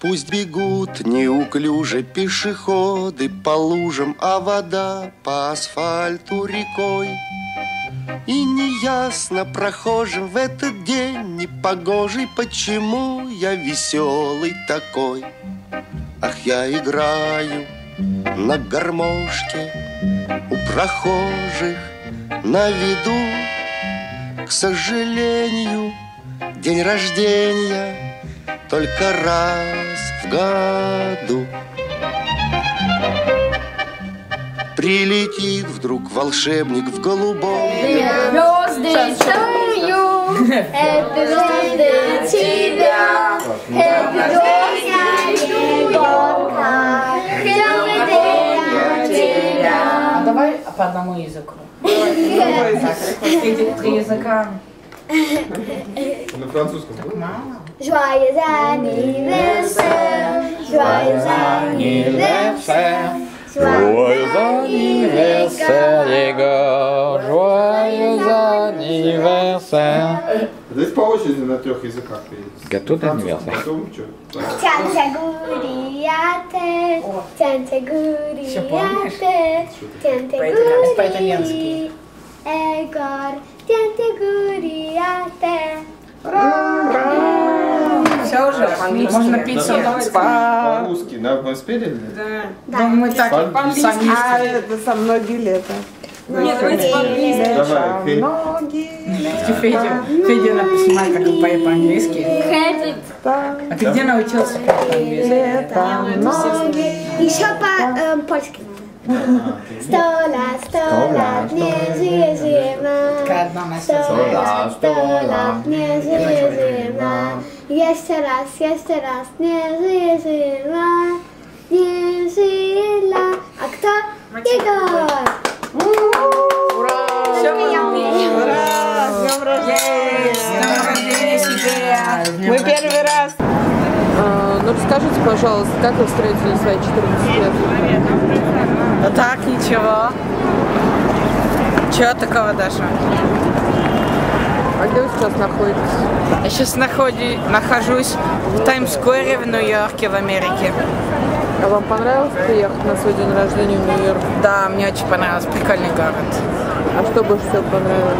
Пусть бегут неуклюже пешеходы по лужам, а вода по асфальту рекой. И неясно прохожим в этот день непогожий, почему я веселый такой. Ах, я играю на гармошке у прохожих на виду. К сожалению, день рождения только раз году. Прилетит вдруг волшебник в голубом to you, happy birthday тебя, happy birthday тебя. Давай по одному языку. Так, три, три языка. На французском. Мало. Joyeux anniversaire, joyeux anniversaire, joyeux anniversaire, Егор, joyeux anniversaire. Здесь по очереди на трех языках. Готов Французском, anniversaire. потом что? Тянься Все уже, можно пить все. По-русски. На, мы спели? или нет? Да. мы так По-английски. А это со многие лета. Нет, давайте по-английски. Давай. Многие Федя, Федя надо поснимать, как он поет по-английски. А ты где научился петь по-английски? Еще по-польски. Сто лет, сто лет, не жи, жива. Такая одна Сто Настя. лет, сто лет, не жи, жива. Еще раз, еще раз, не жи, жива. Не жила. А кто? Егор. Ура! С днем рождения! Мы первый раз. А, Ну расскажите, пожалуйста, как вы встретили свои 14 лет? Да так, ничего. Чего такого даже? А где вы сейчас находитесь? Я сейчас находи- нахожусь в Таймс-сквере в Нью-Йорке, в Америке. А вам понравилось приехать на свой день рождения в Нью-Йорк? Да, мне очень понравился, прикольный город. А что больше всего понравилось?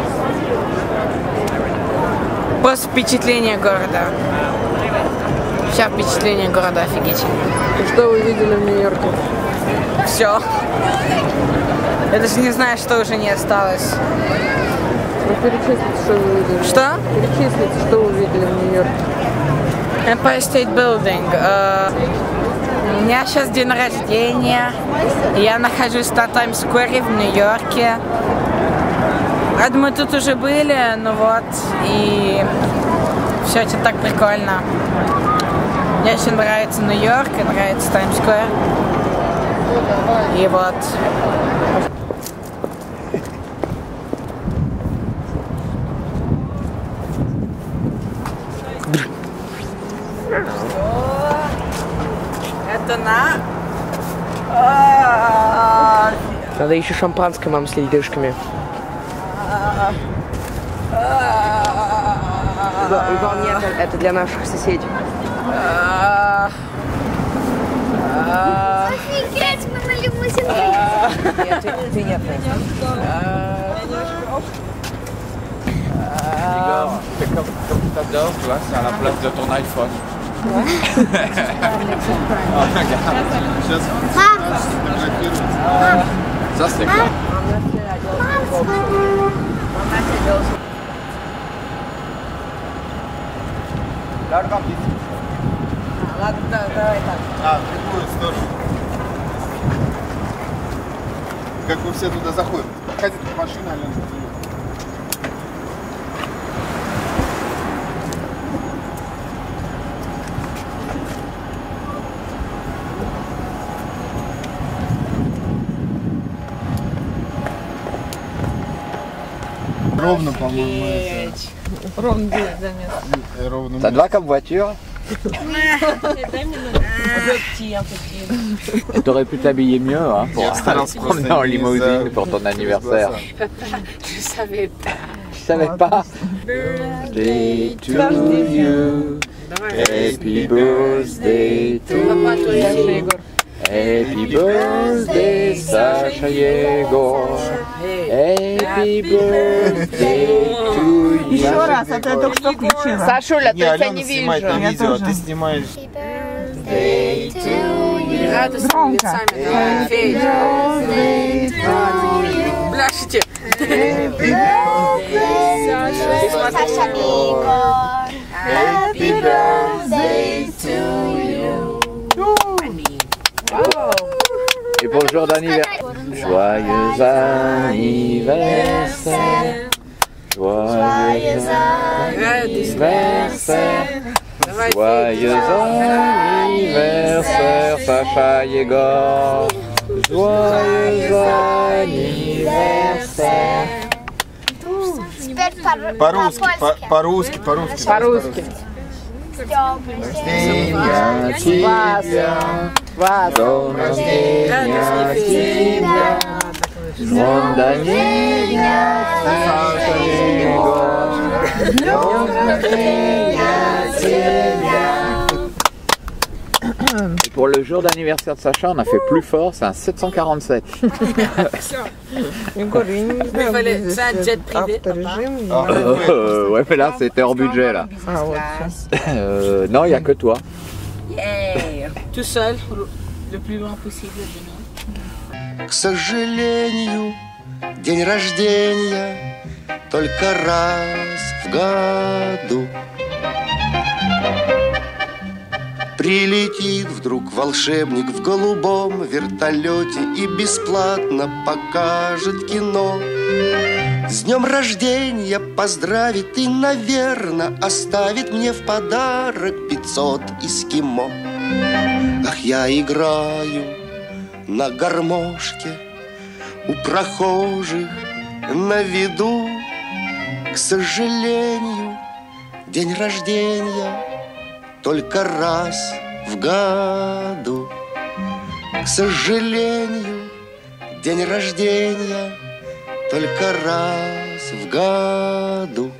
Просто впечатление города. Вся впечатление города офигительное. И что вы видели в Нью-Йорке? Все. Я даже не знаю, что уже не осталось. Ну перечислите, что вы видели. Что? Перечислите, что вы видели в Нью-Йорке. Empire State Building. Э, У меня сейчас день рождения. Я нахожусь на Таймс-сквере в Нью-Йорке. Я думаю, тут уже были, ну вот, и все это так прикольно. Мне очень нравится Нью-Йорк и нравится Таймс-сквер. И вот. Это на... Надо еще шампанское, мам, с ледышками. Иван, нет, это для наших соседей. Офигеть, мы на лимузинке. Нет, ты, ты нет, C'est comme, comme tu t'adores, tu vois, c'est à la place de ton iPhone. Ah, regarde. Ça, c'est bien. Ладно, да, давай так. А, в другую сторону. Как вы все туда заходите? Хотите машина, Алена? Ровно, по-моему, это. Ровно 9 за место. э, Ровно. Ça te va comme voiture Tu aurais pu t'habiller mieux hein, pour Я aller старался se promener просто en не limousine за- pour ton не anniversaire. глаза. Je savais pas. Tu savais pas Birthday to you Happy birthday to you. Happy birthday, Саша Егор. Happy birthday to you. Еще раз, это я только что включила. Сашуля, Не, Алена снимает на Я видео, а тоже. ты снимаешь. Громко. Бляшите. Саша Егор. Et pour le jour d'anniversaire. Joyeux anniversaire. Joyeux anniversaire. Joyeux anniversaire, Sacha Егор. Joyeux anniversaire. Теперь по- По-русски, по- по-польски. по-русски, по-русски. По-русски. Рождения тебя, Вас. дом рождения тебя, Pour le jour d'anniversaire de Sacha, on a fait plus fort, c'est un 747. Un jet privé. Euh, ouais, mais là, c'était hors budget, là. Euh, non, il n'y a que toi. Tout seul, le plus loin possible de nous. К сожалению, день рождения только раз в году. Прилетит вдруг волшебник в голубом вертолете и бесплатно покажет кино. С днем рождения поздравит и, наверное, оставит мне в подарок 500 эскимо. Ах, я играю на гармошке у прохожих на виду. К сожалению, день рождения только раз в году. К сожалению, день рождения только раз в году.